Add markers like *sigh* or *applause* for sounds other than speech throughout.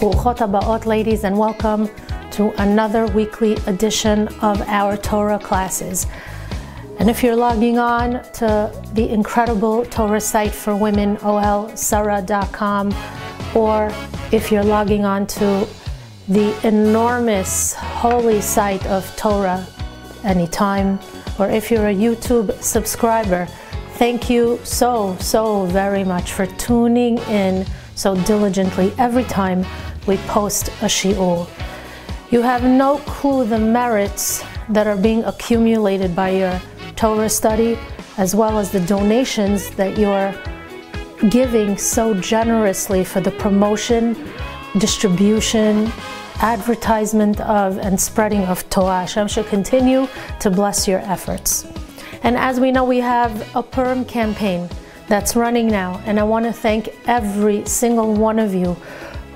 Bruchot Habaot, ladies, and welcome to another weekly edition of our Torah classes. And if you're logging on to the incredible Torah site for women, ohelsara.com, or if you're logging on to the enormous holy site of Torah anytime, or if you're a YouTube subscriber, thank you so, so very much for tuning in so diligently every time we post a shiur. You have no clue the merits that are being accumulated by your Torah study, as well as the donations that you're giving so generously for the promotion, distribution, advertisement of, and spreading of Torah. Hashem should continue to bless your efforts. And as we know, we have a Purim campaign that's running now, and I want to thank every single one of you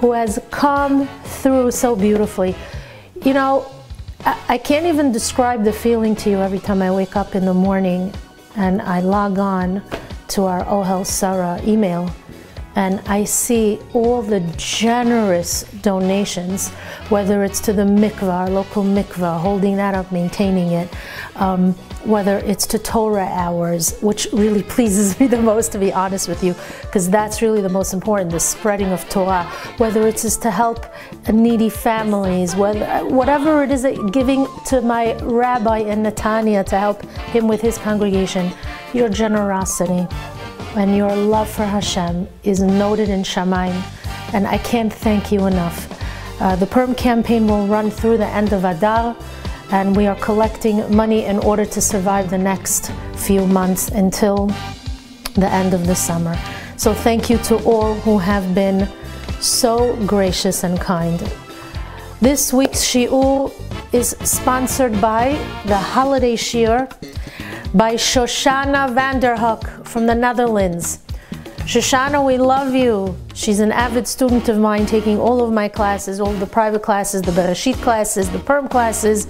who has come through so beautifully. You know, I can't even describe the feeling to you every time I wake up in the morning and I log on to our Ohel Sara email and I see all the generous donations, whether it's to the mikvah, our local mikvah, holding that up, maintaining it, um, whether it's to Torah hours, which really *laughs* pleases me the most, to be honest with you, because that's really the most important, the spreading of Torah, whether it's to help needy families, whether, whatever it is, that giving to my rabbi in Netanya to help him with his congregation, your generosity and your love for Hashem is noted in Shamayim, and I can't thank you enough. Uh, the Purim campaign will run through the end of Adar, and we are collecting money in order to survive the next few months until the end of the summer. So thank you to all who have been so gracious and kind. This week's Shiur is sponsored by the Holiday Shiur by Shoshana Vanderhoek from the Netherlands. Shoshana, we love you. She's an avid student of mine, taking all of my classes, all the private classes, the Bereshit classes, the Purim classes.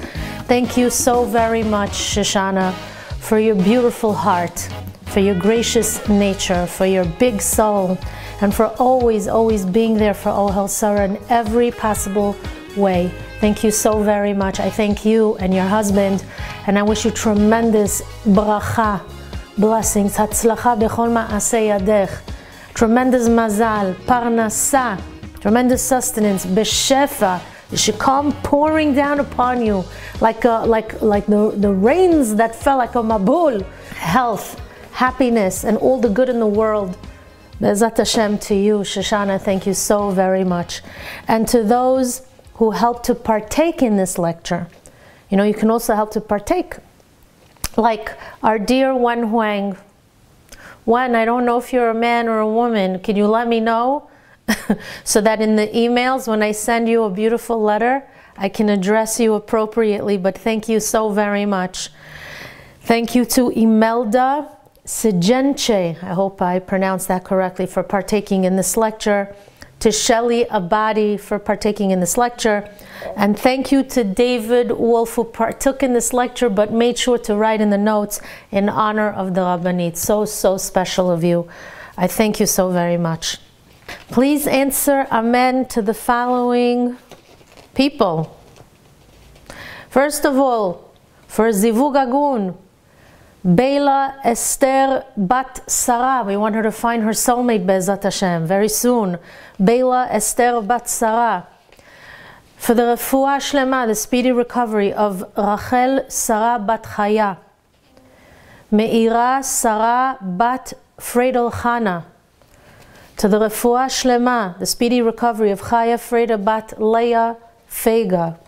Thank you so very much, Shoshana, for your beautiful heart, for your gracious nature, for your big soul, and for always, always being there for Ohel Sara in every possible way. Thank you so very much. I thank you and your husband, and I wish you tremendous bracha, blessings, hatzlacha bechol ma'aseh yadech, tremendous mazal, parnasa, tremendous sustenance, beshefa, it should come pouring down upon you like a, like like the, the rains that fell like a mabul. Health, happiness, and all the good in the world. Bezat Hashem to you, Shoshana, thank you so very much. And to those who help to partake in this lecture. You know, you can also help to partake. Like our dear Wen Huang. Wen, I don't know if you're a man or a woman. Can you let me know? *laughs* so that in the emails, when I send you a beautiful letter, I can address you appropriately. But thank you so very much. Thank you to Imelda Sijenche, I hope I pronounced that correctly, for partaking in this lecture to Shelly Abadi for partaking in this lecture. And thank you to David Wolf who partook in this lecture but made sure to write in the notes in honor of the Rabbanit. So, so special of you. I thank you so very much. Please answer Amen to the following people. First of all, for Zivug Hagun, Bela Esther Bat Sarah. We want her to find her soulmate, Bezat Hashem, very soon. Bela Esther Bat Sarah. For the refuah shlema, the speedy recovery of Rachel Sarah Bat Chaya. Meira Sarah Bat Fredel Chana. To the refuah shlema, the speedy recovery of Chaya Freda Bat Leah Fega.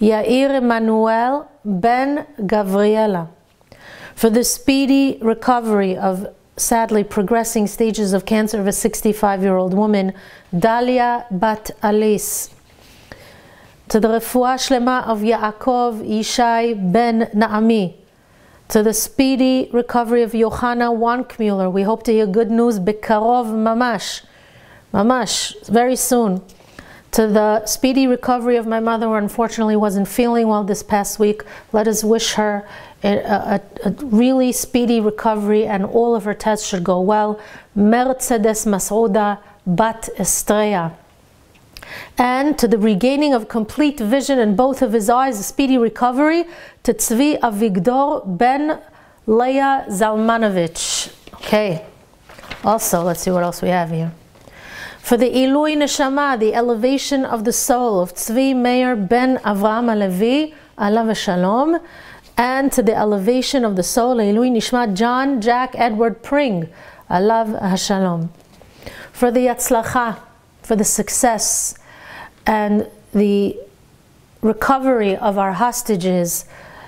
Yair Emanuel Ben Gavriela for the speedy recovery of sadly progressing stages of cancer of a 65 year old woman, Dalia Bat Alice. To the refuah shlema of Yaakov Yishai Ben Naami. To the speedy recovery of Johanna Wankmuller. We hope to hear good news Bekarov Mamash. Mamash, very soon to the speedy recovery of my mother, who unfortunately wasn't feeling well this past week. Let us wish her a, a, a, really speedy recovery and all of her tests should go well. Mercedes Masouda Bat Estrella. and to the regaining of complete vision in both of his eyes, a speedy recovery, to Tzvi Avigdor ben Leah Zalmanovich. Okay. Also, let's see what else we have here. For the Ilui Neshama, the elevation of the soul of Tzvi Meir ben Avraham Alevi, Allah Shalom, and to the elevation of the soul, Ilui Nishmat John Jack Edward Pring, Allah Hashalom. For the Hatzlacha, for the success and the recovery of our hostages,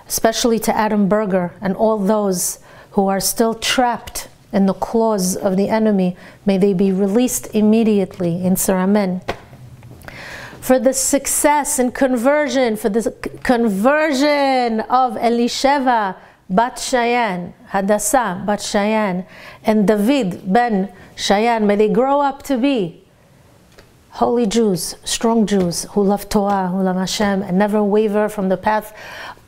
especially to Adam Berger and all those who are still trapped in the claws of the enemy. May they be released immediately in Saramen. For the success and conversion, for the conversion of Elisheva Bat Shayan, Hadassah Bat Shayan, and David Ben Shayan, may they grow up to be holy Jews, strong Jews who love Torah, who love Hashem, and never waver from the path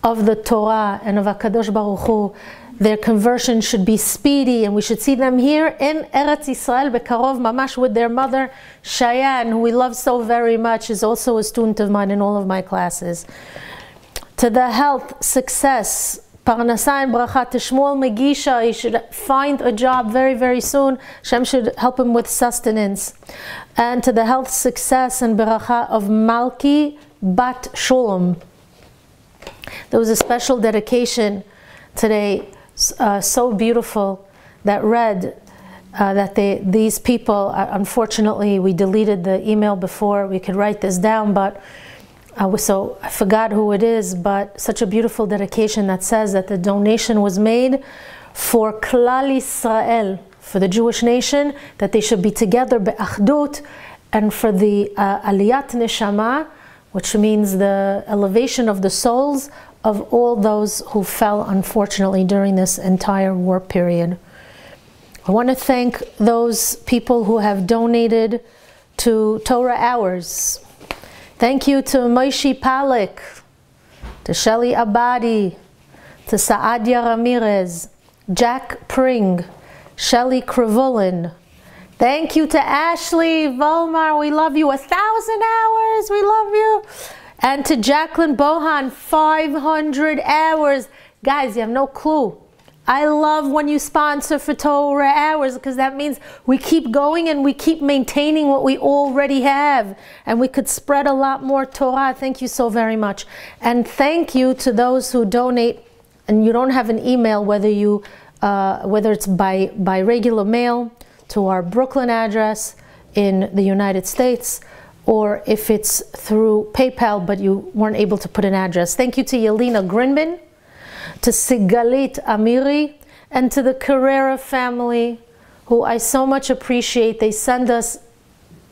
of the Torah and of HaKadosh Baruch Hu. Their conversion should be speedy, and we should see them here in Eretz Yisrael, Bekarov Mamash, with their mother, Shayan, who we love so very much, is also a student of mine in all of my classes. To the health, success, Parnasa and bracha to Shmuel Megisha. He should find a job very, very soon. Shem should help him with sustenance. And to the health, success, and bracha of Malki Bat Shulam. There was a special dedication today, uh, so beautiful, that read uh, that they, these people, uh, unfortunately, we deleted the email before we could write this down, but uh, so I forgot who it is, but such a beautiful dedication that says that the donation was made for Klal Israel, for the Jewish nation, that they should be together be'achdut, and for the uh, Aliyat Neshama, which means the elevation of the souls of all those who fell unfortunately during this entire war period. I want to thank those people who have donated to Torah Hours. Thank you to Moshe Palik, to Shelly Abadi, to Saadia Ramirez, Jack Pring, Shelly Krivulin. Thank you to Ashley Volmar. We love you. A thousand hours. We love you. And to Jacqueline Bohan, 500 hours. Guys, you have no clue. I love when you sponsor for Torah Hours because that means we keep going and we keep maintaining what we already have. And we could spread a lot more Torah. Thank you so very much. And thank you to those who donate and you don't have an email, whether you uh, whether it's by, by regular mail to our Brooklyn address in the United States or if it's through PayPal, but you weren't able to put an address. Thank you to Yelena Grinman, to Sigalit Amiri, and to the Carrera family, who I so much appreciate. They send us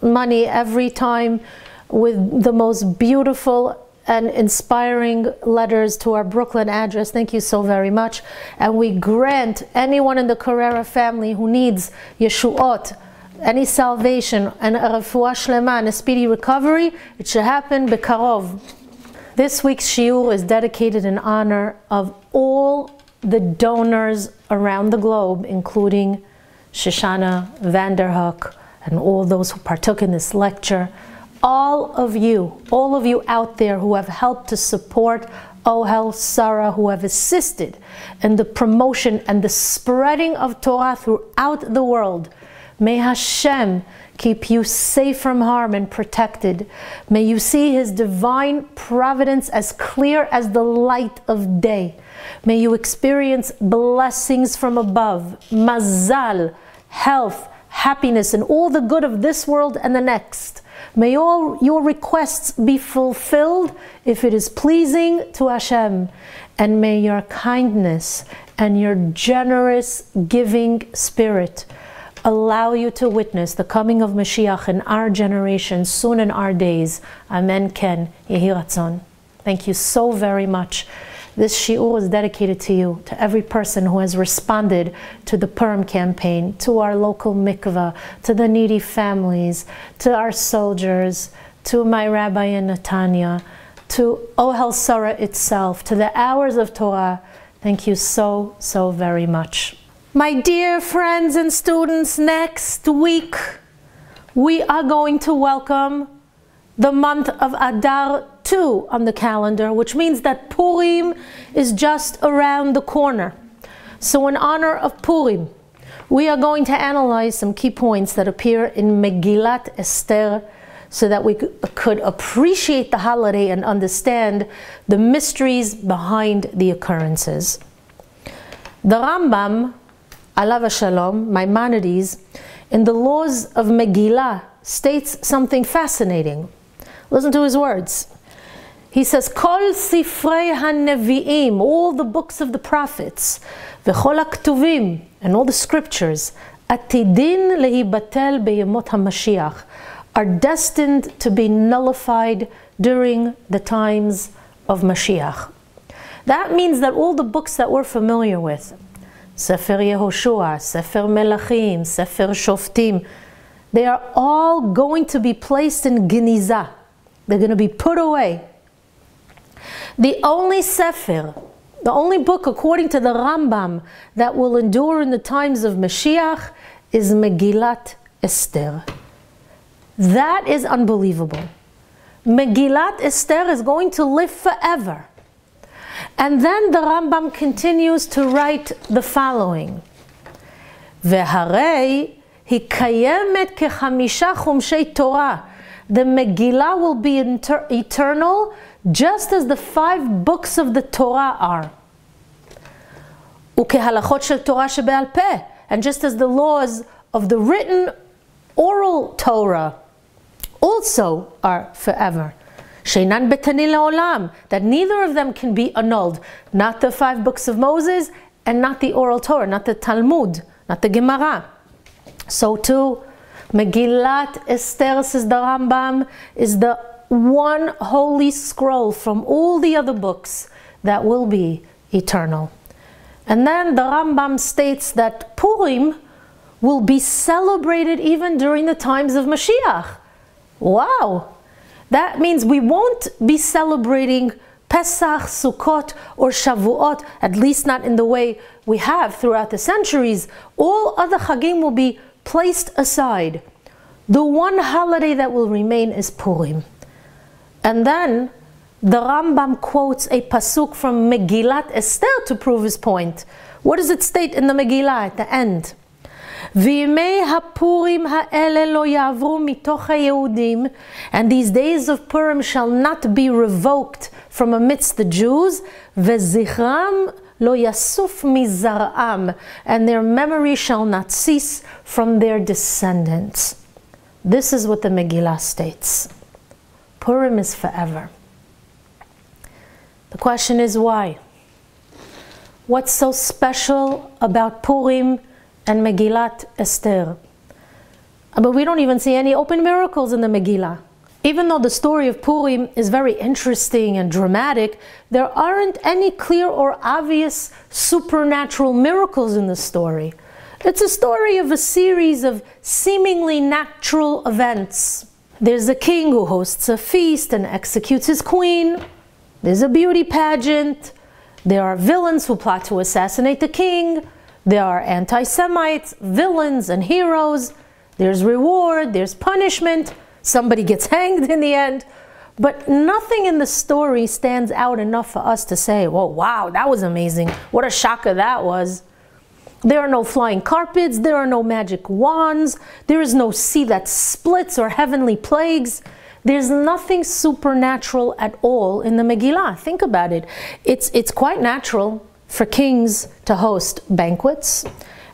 money every time with the most beautiful and inspiring letters to our Brooklyn address. Thank you so very much. And we grant anyone in the Carrera family who needs Yeshuot, any salvation and a refuah shlema and a speedy recovery, it should happen bekarov. This week's shiur is dedicated in honor of all the donors around the globe, including Shoshana Vanderhook and all those who partook in this lecture. All of you, all of you out there who have helped to support Ohel Sara, who have assisted in the promotion and the spreading of Torah throughout the world. May Hashem keep you safe from harm and protected. May you see His divine providence as clear as the light of day. May you experience blessings from above, mazal, health, happiness, and all the good of this world and the next. May all your requests be fulfilled if it is pleasing to Hashem. And may your kindness and your generous giving spirit allow you to witness the coming of Mashiach in our generation, soon in our days. Amen, Ken, Yehiratzon. Thank you so very much. This shiur is dedicated to you, to every person who has responded to the Purim campaign, to our local mikveh, to the needy families, to our soldiers, to my rabbi in Netanya, to Ohel Sara itself, to the hours of Torah. Thank you so, so very much. My dear friends and students, next week we are going to welcome the month of Adar 2 on the calendar, which means that Purim is just around the corner. So, in honor of Purim, we are going to analyze some key points that appear in Megillat Esther so that we could appreciate the holiday and understand the mysteries behind the occurrences. The Rambam, Alav Shalom, Maimonides, in the laws of Megillah states something fascinating. Listen to his words. He says, Kol sifrei ha-nevi'im, all the books of the prophets, v'chol ha and all the scriptures, atidin lehibatel beyemot ha-mashiach, are destined to be nullified during the times of Mashiach. That means that all the books that we're familiar with, Sefer Yehoshua, Sefer Melachim, Sefer Shoftim, they are all going to be placed in Geniza. They're going to be put away. The only Sefer, the only book according to the Rambam that will endure in the times of Mashiach is Megillat Esther. That is unbelievable. Megillat Esther is going to live forever. And then the Rambam continues to write the following. והרי היא קיימת כחמישה חומשי תורה. The Megillah will be eternal just as the five books of the Torah are. וכהלכות של תורה שבעל פה. And just as the laws of the written oral Torah also are forever. Sheinan betani leolam, that neither of them can be annulled. Not the five books of Moses and not the oral Torah, not the Talmud, not the Gemara. So too, Megillat Esther, says the Rambam, is the one holy scroll from all the other books that will be eternal. And then the Rambam states that Purim will be celebrated even during the times of Mashiach. Wow! That means we won't be celebrating Pesach, Sukkot, or Shavuot, at least not in the way we have throughout the centuries. All other Chagim will be placed aside. The one holiday that will remain is Purim. And then the Rambam quotes a pasuk from Megillat Esther to prove his point. What does it state in the Megillah at the end? וימי הפורים האלה לא יעברו מתוך היהודים, and these days of Purim shall not be revoked from amidst the Jews, וזכרם לא יסוף מזרעם, and their memory shall not cease from their descendants. This is what the Megillah states. Purim is forever. The question is why? What's so special about Purim and Megillat Esther. Uh, but we don't even see any open miracles in the Megillah. Even though the story of Purim is very interesting and dramatic, there aren't any clear or obvious supernatural miracles in the story. It's a story of a series of seemingly natural events. There's a king who hosts a feast and executes his queen. There's a beauty pageant. There are villains who plot to assassinate the king. There are anti Semites, villains, and heroes. There's reward, there's punishment. Somebody gets *laughs* hanged in the end. But nothing in the story stands out enough for us to say, well, wow, that was amazing. What a shocker that was. There are no flying carpets, there are no magic wands, there is no sea that splits or heavenly plagues. There's nothing supernatural at all in the Megillah. Think about it. It's, it's quite natural for kings to host banquets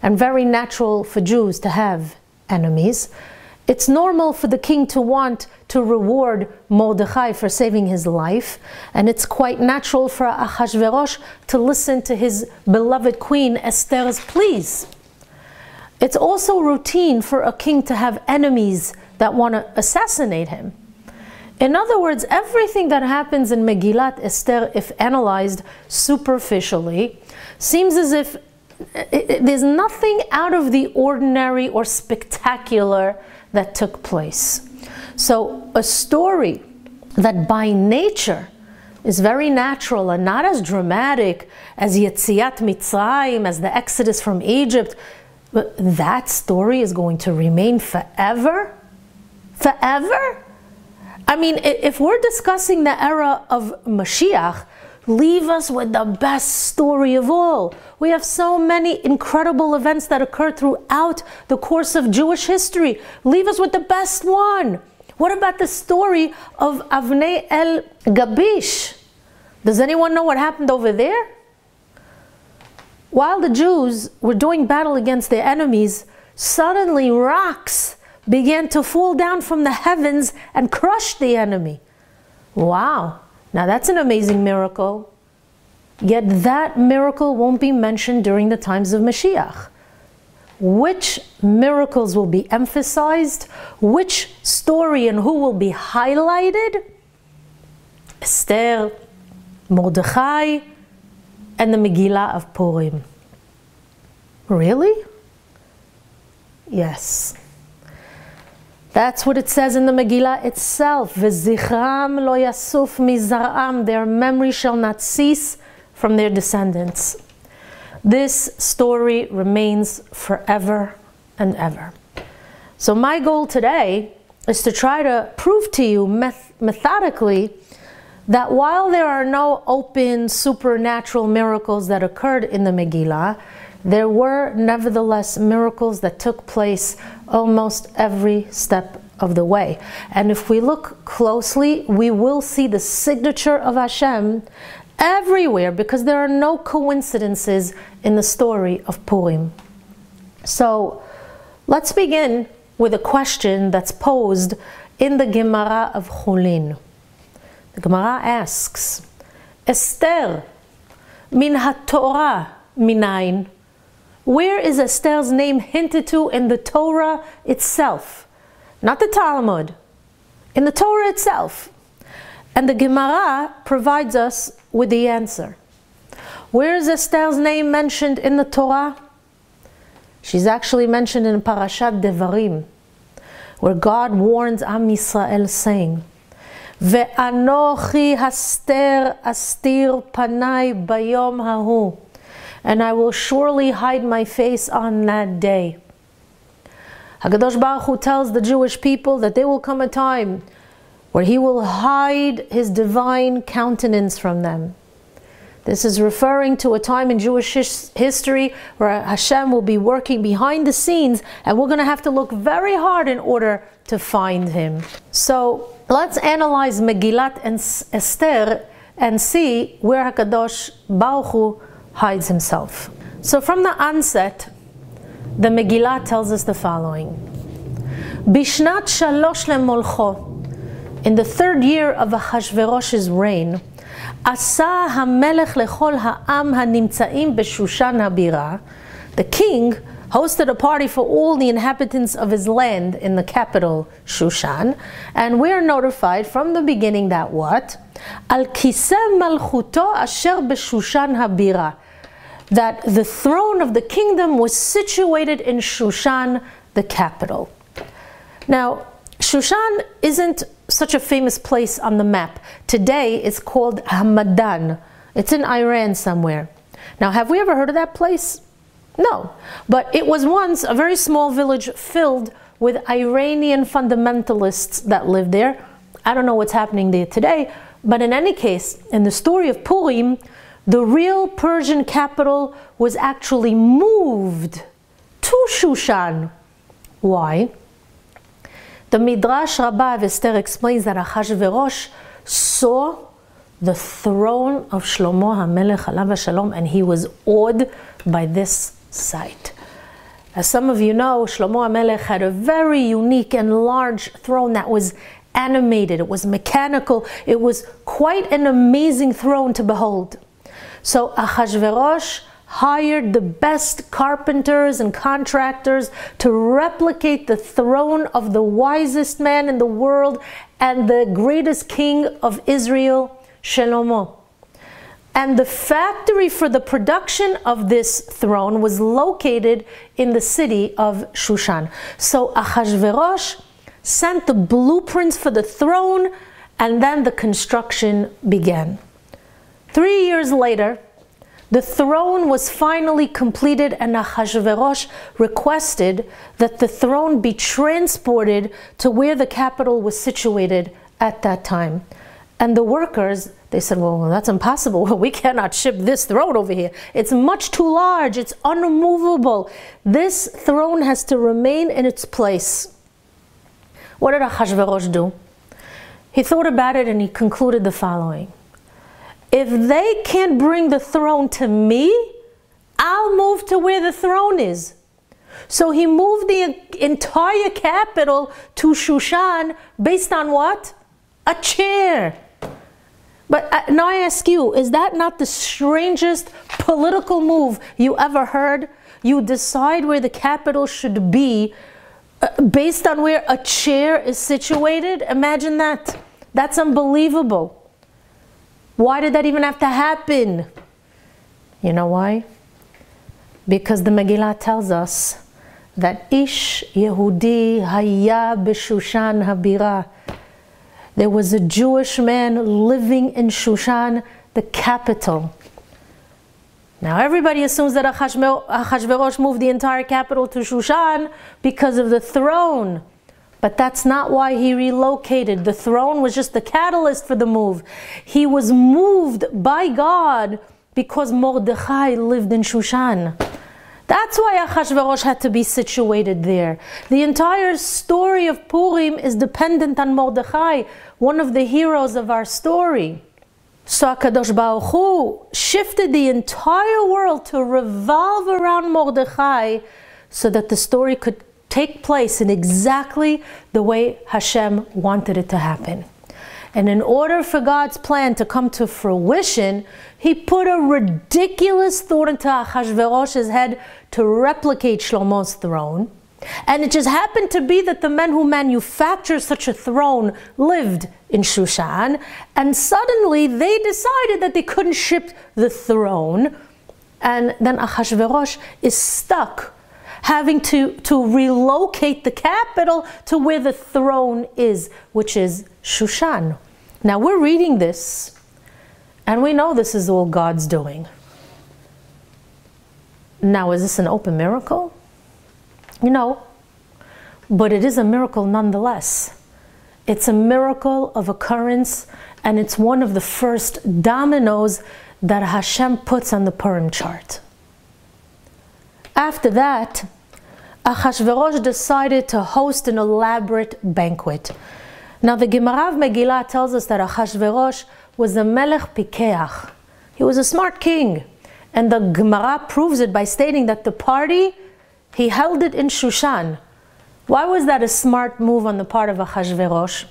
and very natural for Jews to have enemies. It's normal for the king to want to reward Mordechai for saving his life, and it's quite natural for Ahasuerus to listen to his beloved queen Esther's pleas. It's also routine for a king to have enemies that want to assassinate him. In other words, everything that happens in Megillat Esther, if analyzed superficially, seems as if there's nothing out of the ordinary or spectacular that took place. So, a story that by nature is very natural and not as dramatic as Yetziat Mitzrayim, as the Exodus from Egypt, but that story is going to remain forever? Forever? I mean, if we're discussing the era of Mashiach, leave us with the best story of all. We have so many incredible events that occurred throughout the course of Jewish history. Leave us with the best one. What about the story of Avnei El Gabish? Does anyone know what happened over there? While the Jews were doing battle against their enemies, suddenly rocks began to fall down from the heavens and crush the enemy. Wow. Now that's an amazing miracle. Yet that miracle won't be mentioned during the times of Mashiach. Which miracles will be emphasized? Which story and who will be highlighted? Esther, Mordechai, and the Megillah of Purim. Really? Yes. That's what it says in the Megillah itself. V'zichram lo yasuf mizar'am. Their memory shall not cease from their descendants. This story remains forever and ever. So my goal today is to try to prove to you meth methodically that while there are no open supernatural miracles that occurred in the Megillah, there were nevertheless miracles that took place almost every step of the way. And if we look closely, we will see the signature of Hashem everywhere because there are no coincidences in the story of Purim. So let's begin with a question that's posed in the Gemara of Chulin. The Gemara asks, Esther, min ha-Torah, minayin? Where is Esther's name hinted to in the Torah itself? Not the Talmud, in the Torah itself. And the Gemara provides us with the answer. Where is Esther's name mentioned in the Torah? She's actually mentioned in Parashat Devarim, where God warns Am Yisrael saying, Ve'anochi haster astir panai bayom hahu and I will surely hide my face on that day. Hakadosh Baruch Hu tells the Jewish people that there will come a time where He will hide His divine countenance from them. This is referring to a time in Jewish history where Hashem will be working behind the scenes and we're going to have to look very hard in order to find Him. So let's analyze Megillat and Esther and see where Hakadosh Baruch Hu hides himself. So from the onset, the Megillah tells us the following. Bishnat shalosh lemolcho, in the third year of Ahashverosh's reign, Asa hamelech lechol ha'am hanimtzaim b'shushan habira, the king hosted a party for all the inhabitants of his land in the capital, Shushan, and we are notified from the beginning that what? Al kisem malchuto asher b'shushan habira that the throne of the kingdom was situated in Shushan, the capital. Now, Shushan isn't such a famous place on the map. Today it's called Hamadan. It's in Iran somewhere. Now, have we ever heard of that place? No. But it was once a very small village filled with Iranian fundamentalists that lived there. I don't know what's happening there today, but in any case, in the story of Purim, the real Persian capital was actually moved to Shushan. Why? The Midrash Rabbah of Esther explains that Achashverosh saw the throne of Shlomo HaMelech Alav Shalom and he was awed by this sight. As some of you know, Shlomo HaMelech had a very unique and large throne that was animated, it was mechanical, it was quite an amazing throne to behold. So Ahashverosh hired the best carpenters and contractors to replicate the throne of the wisest man in the world and the greatest king of Israel, Shlomo. And the factory for the production of this throne was located in the city of Shushan. So Ahashverosh sent the blueprints for the throne and then the construction began. Three years later, the throne was finally completed and Ahasuerus requested that the throne be transported to where the capital was situated at that time. And the workers, they said, well, that's impossible. *laughs* We cannot ship this throne over here. It's much too large. It's unmovable. This throne has to remain in its place. What did Ahasuerus do? He thought about it and he concluded the following. If they can't bring the throne to me, I'll move to where the throne is. So he moved the entire capital to Shushan based on what? A chair. But uh, now I ask you, is that not the strangest political move you ever heard? You decide where the capital should be uh, based on where a chair is situated? Imagine that. That's unbelievable. Why did that even have to happen? You know why? Because the Megillah tells us that Ish Yehudi Haya B'Shushan Habira. There was a Jewish man living in Shushan, the capital. Now everybody assumes that Achashverosh moved the entire capital to Shushan because of the throne. But that's not why he relocated. The throne was just the catalyst for the move. He was moved by God because Mordechai lived in Shushan. That's why Achashverosh had to be situated there. The entire story of Purim is dependent on Mordechai, one of the heroes of our story. So HaKadosh Baruch Hu shifted the entire world to revolve around Mordechai so that the story could take place in exactly the way Hashem wanted it to happen. And in order for God's plan to come to fruition, he put a ridiculous thought into Achashverosh's head to replicate Shlomo's throne. And it just happened to be that the men who manufactured such a throne lived in Shushan, and suddenly they decided that they couldn't ship the throne. And then Achashverosh is stuck having to, to relocate the capital to where the throne is, which is Shushan. Now we're reading this, and we know this is all God's doing. Now, is this an open miracle? You know, but it is a miracle nonetheless. It's a miracle of occurrence, and it's one of the first dominoes that Hashem puts on the Purim chart. After that, Achashverosh decided to host an elaborate banquet. Now, the Gemara of Megillah tells us that Achashverosh was a Melech Pikeach. He was a smart king. And the Gemara proves it by stating that the party, he held it in Shushan. Why was that a smart move on the part of Achashverosh?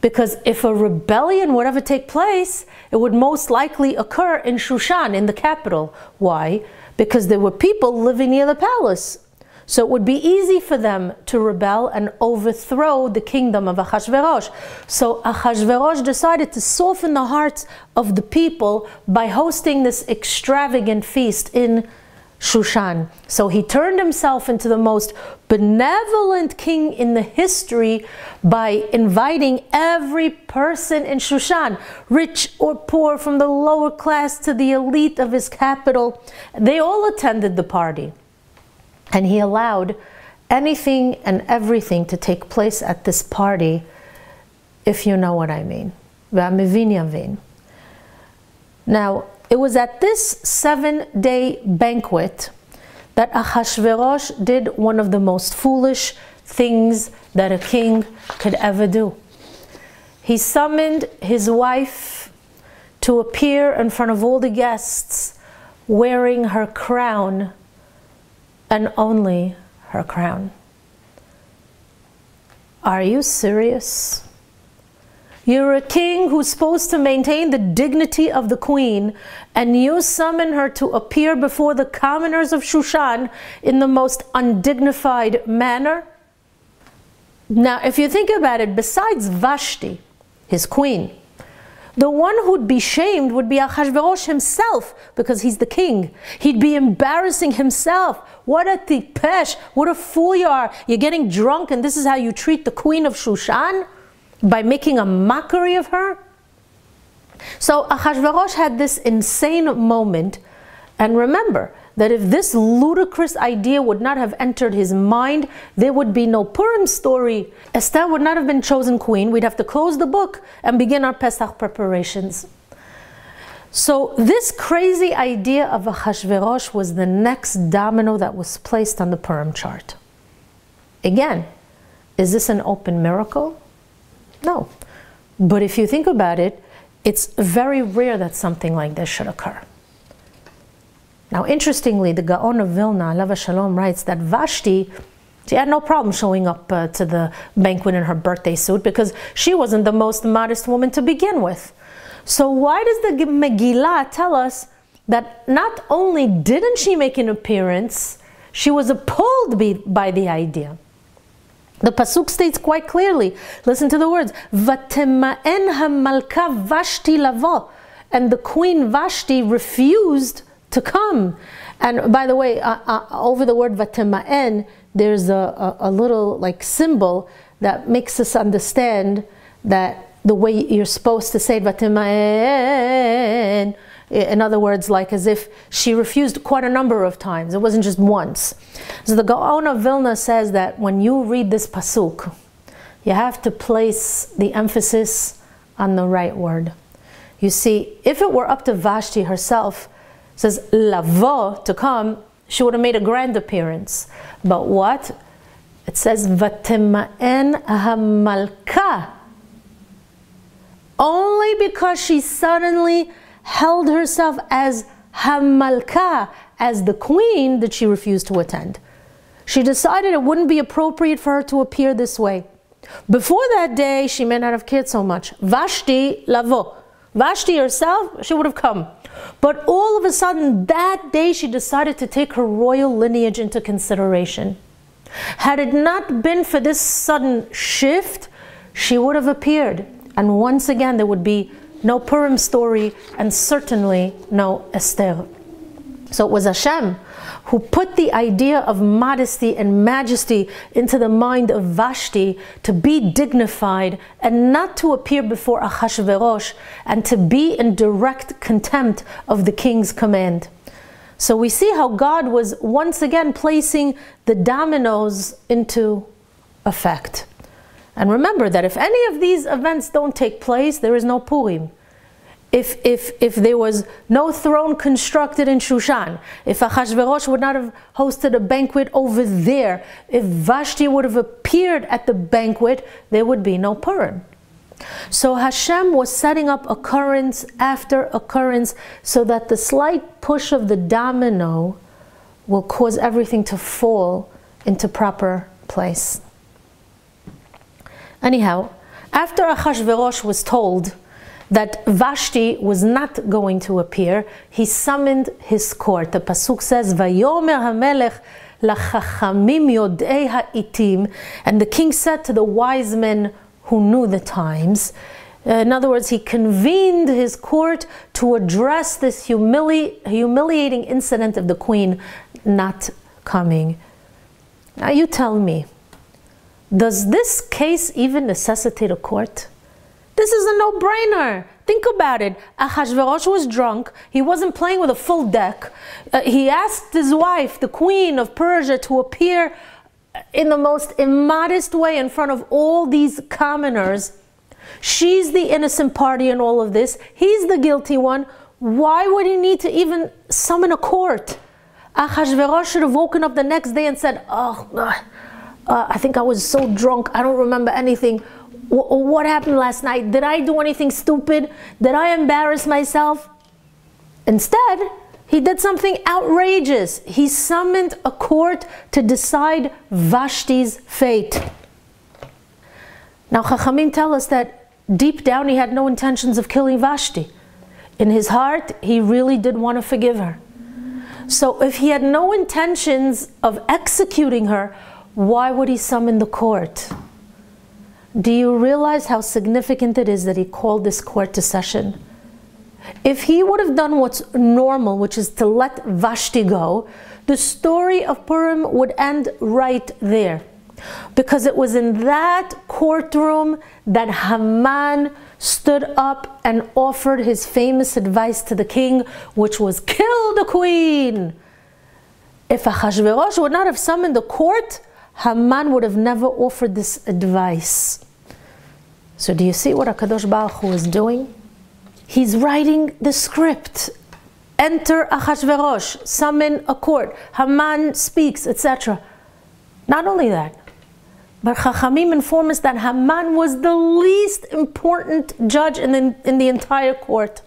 Because if a rebellion would ever take place, it would most likely occur in Shushan, in the capital. Why? Because there were people living near the palace. So it would be easy for them to rebel and overthrow the kingdom of Achashverosh. So Achashverosh decided to soften the hearts of the people by hosting this extravagant feast in Shushan. So he turned himself into the most benevolent king in the history by inviting every person in Shushan, rich or poor, from the lower class to the elite of his capital. They all attended the party. And he allowed anything and everything to take place at this party, if you know what I mean. Now, it was at this seven day banquet that Achashverosh did one of the most foolish things that a king could ever do. He summoned his wife to appear in front of all the guests wearing her crown and only her crown. Are you serious? You're a king who's supposed to maintain the dignity of the queen, and you summon her to appear before the commoners of Shushan in the most undignified manner? Now, if you think about it, besides Vashti, his queen, the one who'd be shamed would be Achashverosh himself because he's the king. He'd be embarrassing himself. What a tipesh, what a fool you are. You're getting drunk and this is how you treat the queen of Shushan? By making a mockery of her? So Achashverosh had this insane moment. And remember, that if this ludicrous idea would not have entered his mind, there would be no Purim story. Esther would not have been chosen queen. We'd have to close the book and begin our Pesach preparations. So this crazy idea of Achashverosh was the next domino that was placed on the Purim chart. Again, is this an open miracle? No. But if you think about it, it's very rare that something like this should occur. Now, interestingly, the Gaon of Vilna, Alav Shalom, writes that Vashti, she had no problem showing up uh, to the banquet in her birthday suit because she wasn't the most modest woman to begin with. So why does the Megillah tell us that not only didn't she make an appearance, she was appalled by the idea? The pasuk states quite clearly. Listen to the words: "Vatema'en hamalka Vashti lavo," and the queen Vashti refused to come. And by the way, uh, uh, over the word "vatema'en," there's a, a, a little like symbol that makes us understand that the way you're supposed to say it, in other words, like as if she refused quite a number of times. It wasn't just once. So the Gaon of Vilna says that when you read this pasuk, you have to place the emphasis on the right word. You see, if it were up to Vashti herself, says lavo to come, she would have made a grand appearance. But what? It says vatema'en hamalka only because she suddenly held herself as Hamalka, as the queen, that she refused to attend. She decided it wouldn't be appropriate for her to appear this way. Before that day, she may not have cared so much. Vashti lavo. Vashti herself, she would have come. But all of a sudden, that day, she decided to take her royal lineage into consideration. Had it not been for this sudden shift, she would have appeared. And once again, there would be no Purim story and certainly no Esther. So it was Hashem who put the idea of modesty and majesty into the mind of Vashti to be dignified and not to appear before Achashverosh and to be in direct contempt of the king's command. So we see how God was once again placing the dominoes into effect. And remember that if any of these events don't take place, there is no Purim. If, if, if there was no throne constructed in Shushan, if Achashverosh would not have hosted a banquet over there, if Vashti would have appeared at the banquet, there would be no Purim. So Hashem was setting up occurrence after occurrence so that the slight push of the domino will cause everything to fall into proper place. Anyhow, after Achashverosh was told that Vashti was not going to appear, he summoned his court. The pasuk says, "Vayomer Hamelech lachachamim yodei ha'itim," and the king said to the wise men who knew the times. Uh, in other words, he convened his court to address this humili- humiliating incident of the queen not coming. Now, you tell me, does this case even necessitate a court? This is a no-brainer. Think about it. Ahasuerus was drunk. He wasn't playing with a full deck. Uh, he asked his wife, the queen of Persia, to appear in the most immodest way in front of all these commoners. She's the innocent party in all of this. He's the guilty one. Why would he need to even summon a court? Ahasuerus should have woken up the next day and said, Oh, uh, I think I was so drunk, I don't remember anything. What happened last night? Did I do anything stupid? Did I embarrass myself? Instead, he did something outrageous. He summoned a court to decide Vashti's fate. Now, Chachamim tell us that deep down he had no intentions of killing Vashti. In his heart, he really did want to forgive her. So, if he had no intentions of executing her, why would he summon the court? Do you realize how significant it is that he called this court to session? If he would have done what's normal, which is to let Vashti go, the story of Purim would end right there. Because it was in that courtroom that Haman stood up and offered his famous advice to the king, which was kill the queen. If Achashverosh would not have summoned the court, Haman would have never offered this advice. So do you see what HaKadosh Baruch Hu is doing? He's writing the script. Enter Achashverosh, summon a court, Haman speaks, etc. Not only that, but Chachamim inform us that Haman was the least important judge in the, in the entire court.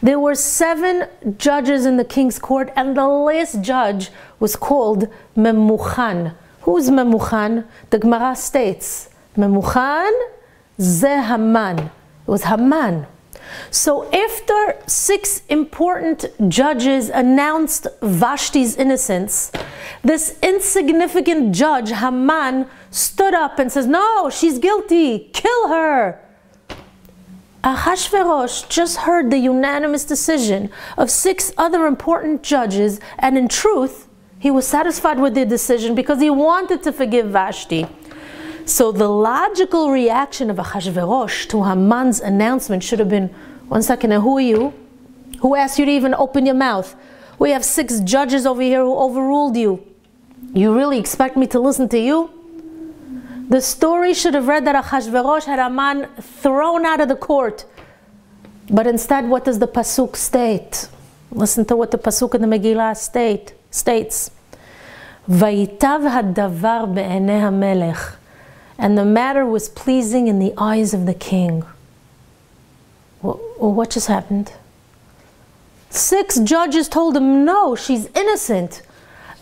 There were seven judges in the king's court, and the last judge was called Memuchan. Who's Memuchan? The Gemara states, Memuchan ze Haman. It was Haman. So after six important judges announced Vashti's innocence, this insignificant judge, Haman, stood up and says, No, she's guilty, kill her. Ahashverosh just heard the unanimous decision of six other important judges, and in truth, he was satisfied with their decision because he wanted to forgive Vashti. So the logical reaction of Ahashverosh to Haman's announcement should have been, one second, and who are you? Who asked you to even open your mouth? We have six judges over here who overruled you. You really expect me to listen to you? The story should have read that Ahashverosh had Haman thrown out of the court. But instead, what does the Pasuk state? Listen to what the Pasuk in the Megillah state, states. Vayitav hadavar be'enei hamelech and the matter was pleasing in the eyes of the king. Well, what just happened? Six judges told him, no, she's innocent.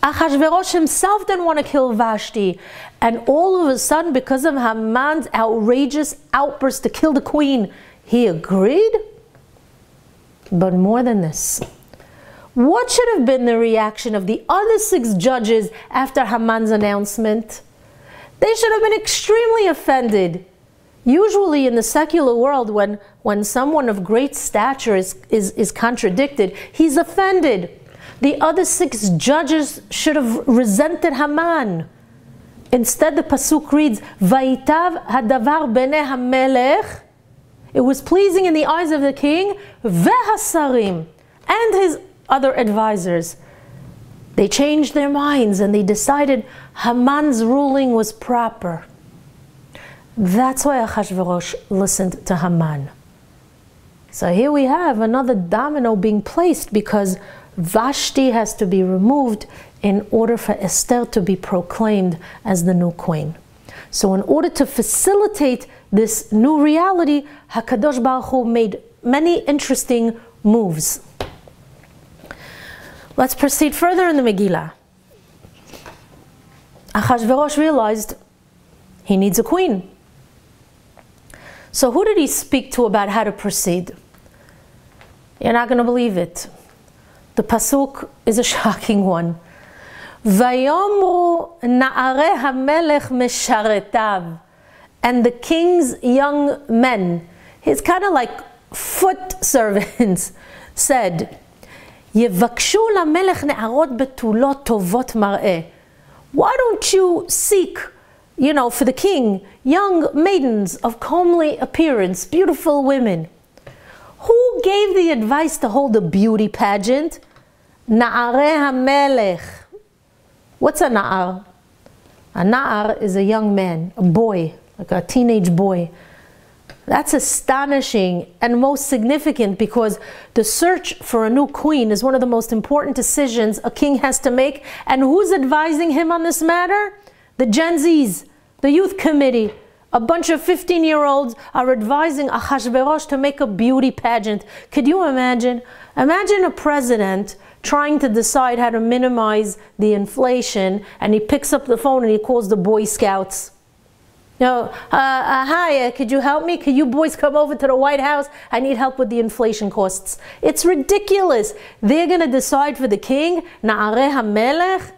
Achashverosh himself didn't want to kill Vashti. And all of a sudden, because of Haman's outrageous outburst to kill the queen, he agreed? But more than this, what should have been the reaction of the other six judges after Haman's announcement? They should have been extremely offended. Usually in the secular world, when, when someone of great stature is, is, is contradicted, he's offended. The other six judges should have resented Haman. Instead, the pasuk reads, "Vayitav hadavar bene hamelech." It was pleasing in the eyes of the king, vehasarim, and his other advisors. They changed their minds and they decided Haman's ruling was proper. That's why Achashverosh listened to Haman. So here we have another domino being placed because Vashti has to be removed in order for Esther to be proclaimed as the new queen. So in order to facilitate this new reality, HaKadosh Baruch Hu made many interesting moves. Let's proceed further in the Megillah. Achashverosh realized he needs a queen. So who did he speak to about how to proceed? You're not going to believe it. The pasuk is a *laughs* shocking one. And the king's young men, his kind of like foot *laughs* servants, said, יבקשו למלך נערות בתולות טובות מראה. Why don't you seek, you know, for the king, young maidens of comely appearance, beautiful women? Who gave the advice to hold a beauty pageant? Na'are HaMelech. What's a na'ar? A na'ar is a young man, a boy, like a teenage boy. That's astonishing and most significant because the search for a new queen is one of the most important decisions a king has to make. And who's advising him on this matter? The Gen Zs, the youth committee. A bunch of 15 year olds are advising Ahashverosh to make a beauty pageant. Could you imagine? Imagine a president trying to decide how to minimize the inflation and he picks up the phone and he calls the Boy Scouts no, uh, uh, uh, could you help me? Could you boys come over to the White House? I need help with the inflation costs. It's ridiculous. They're going to decide for the king, Na'areh HaMelech.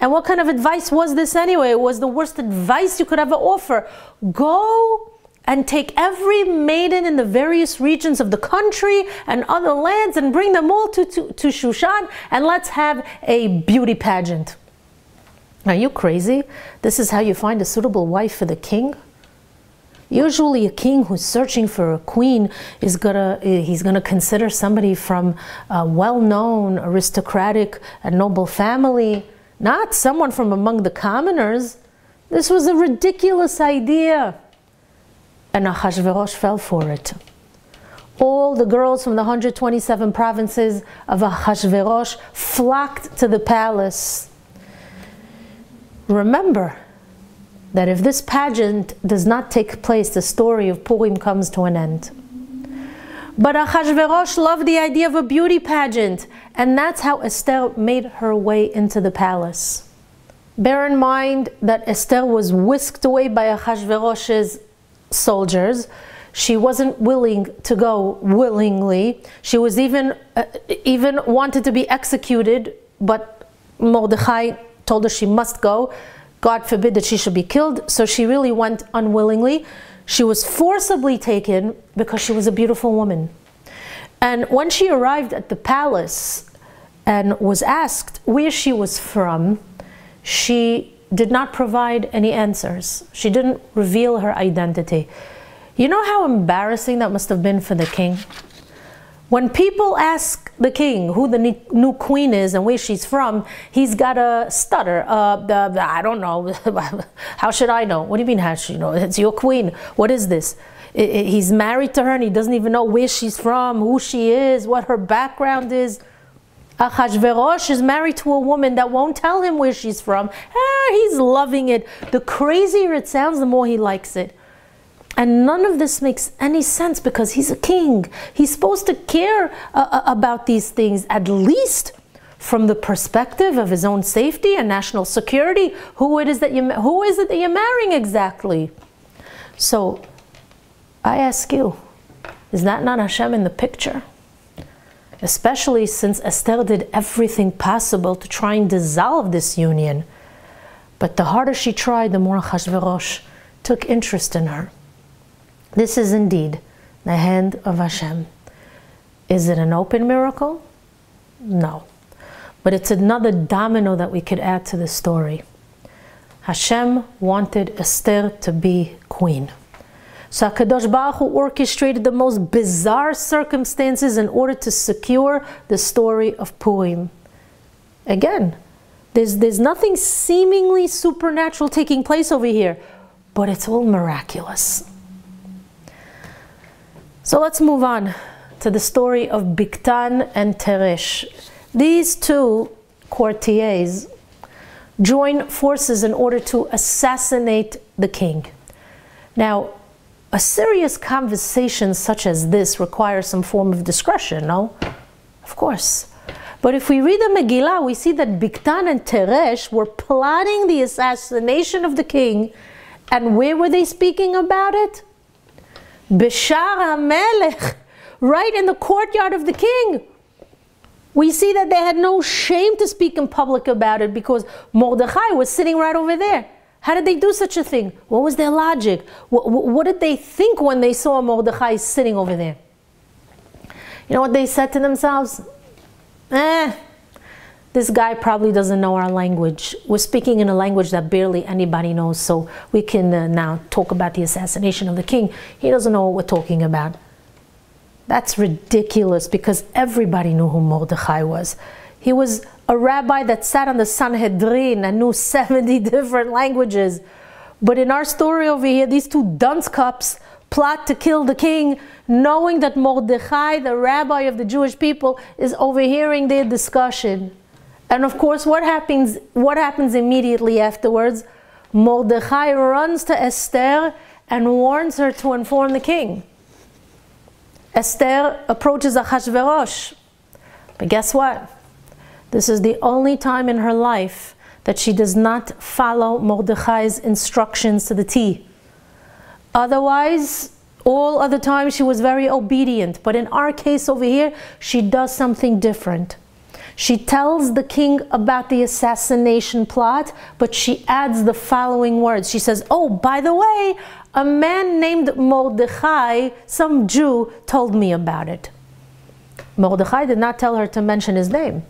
And what kind of advice was this anyway? It was the worst advice you could ever offer. Go and take every maiden in the various regions of the country and other lands and bring them all to, to, to Shushan and let's have a beauty pageant. Are you crazy? This is how you find a suitable wife for the king? Usually, a king who's searching for a queen is gonna he's gonna consider somebody from a well-known aristocratic and noble family. not someone from among the commoners. This was a ridiculous idea. And Ahasuerus fell for it. All the girls from the 127 provinces of Ahasuerus flocked to the palace. Remember that if this pageant does not take place, the story of Purim comes to an end. But Achashverosh loved the idea of a beauty pageant, and that's how Esther made her way into the palace. Bear in mind that Esther was whisked away by Achashverosh's soldiers. She wasn't willing to go willingly. She was even uh, even wanted to be executed, but Mordechai told her she must go. God forbid that she should be killed. So she really went unwillingly. She was forcibly taken because she was a beautiful woman. And when she arrived at the palace and was asked where she was from, she did not provide any answers. She didn't reveal her identity. You know how embarrassing that must have been for the king? When people ask the king who the new queen is and where she's from, he's got a stutter. Uh, I don't know. *laughs* how should I know? What do you mean, how should you know? It's your queen. What is this? He's married to her and he doesn't even know where she's from, who she is, what her background is. Achashverosh is married to a woman that won't tell him where she's from. Ah, he's loving it. The crazier it sounds, the more he likes it. And none of this makes any sense because he's a king. He's supposed to care uh, uh, about these things, at least from the perspective of his own safety and national security. Who it is that you who is it that you're marrying exactly? So I ask you, is that not Hashem in the picture? Especially since Esther did everything possible to try and dissolve this union. But the harder she tried, the more Achashverosh took interest in her. This is indeed the hand of Hashem. Is it an open miracle? No. But it's another domino that we could add to the story. Hashem wanted Esther to be queen. So HaKadosh Baruch Hu orchestrated the most bizarre circumstances in order to secure the story of Purim. Again, there's, there's nothing seemingly supernatural taking place over here, but it's all miraculous. So let's move on to the story of Bigtan and Teresh. These two courtiers join forces in order to assassinate the king. Now, a serious conversation such as this requires some form of discretion, no? Of course. But if we read the Megillah, we see that Bigtan and Teresh were plotting the assassination of the king. And where were they speaking about it? Bishar HaMelech, right in the courtyard of the king. We see that they had no shame to speak in public about it because Mordechai was sitting right over there. How did they do such a thing? What was their logic? What, what, did they think when they saw Mordechai sitting over there? You know what they said to themselves? Eh, this guy probably doesn't know our language. We're speaking in a language that barely anybody knows, so we can uh, now talk about the assassination of the king. He doesn't know what we're talking about. That's ridiculous because everybody knew who Mordechai was. He was a rabbi that sat on the Sanhedrin and knew *laughs* 70 different languages. But in our story over here, these two dunce cups plot to kill the king, knowing that Mordechai, the rabbi of the Jewish people, is overhearing their discussion. And of course, what happens, what happens immediately afterwards? Mordechai runs to Esther and warns her to inform the king. Esther approaches Achashverosh. But guess what? This is the only time in her life that she does not follow Mordechai's instructions to the T. Otherwise, all other times she was very obedient. But in our case over here, she does something different. She tells the king about the assassination plot, but she adds the following words. She says, Oh, by the way, a man named Mordechai, some Jew, told me about it. Mordechai did not tell her to mention his name,